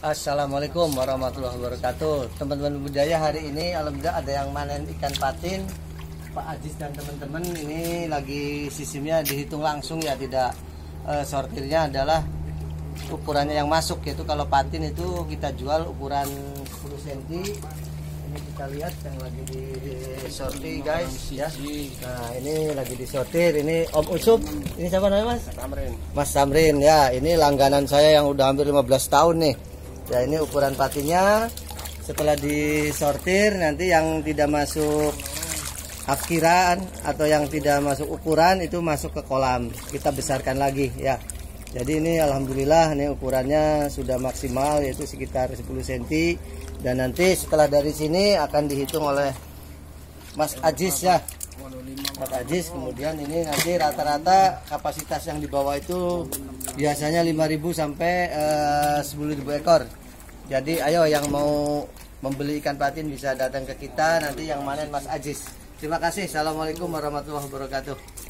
Assalamualaikum warahmatullahi wabarakatuh. Teman-teman budaya hari ini Alhamdulillah ada yang manen ikan patin. Pak Ajis dan teman-teman ini lagi sistemnya dihitung langsung ya Tidak eh, sortirnya adalah ukurannya yang masuk Yaitu kalau patin itu kita jual ukuran 10 cm Ini kita lihat yang lagi di sortir guys ya. Nah ini lagi disortir Ini Om Usup Ini siapa namanya mas? Tamrin. Mas Samrin ya. Ini langganan saya yang udah hampir 15 tahun nih ya ini ukuran patinya. Setelah disortir nanti yang tidak masuk akhiran atau yang tidak masuk ukuran itu masuk ke kolam. Kita besarkan lagi ya. Jadi ini Alhamdulillah ini ukurannya sudah maksimal yaitu sekitar 10 cm dan nanti setelah dari sini akan dihitung oleh Mas Ajis ya Mas Ajis kemudian ini nanti rata-rata kapasitas yang dibawa itu biasanya 5000 sampai eh, 10.000 ekor. Jadi ayo yang mau membeli ikan patin bisa datang ke kita nanti yang manen Mas Ajis. Terima kasih. Assalamualaikum warahmatullahi wabarakatuh